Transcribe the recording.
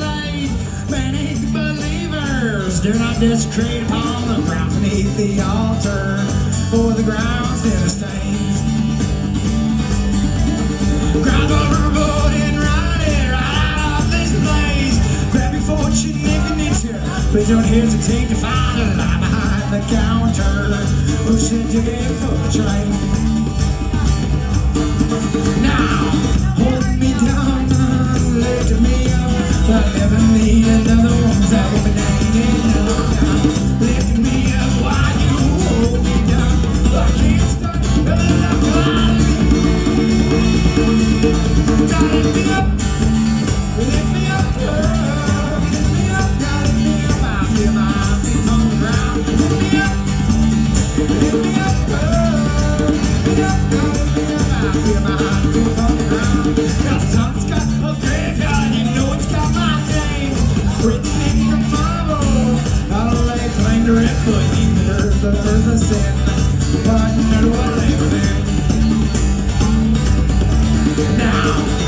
late. Many believers dare not desecrate upon the ground beneath the altar or the grounds in the stains. Grab overboard and ride it right out of this place. Grab your fortune if you need to. Please don't hesitate to find a line behind the counter. Push the ticket for the train. I never need another one neither the earth a sin. But no one did. Now,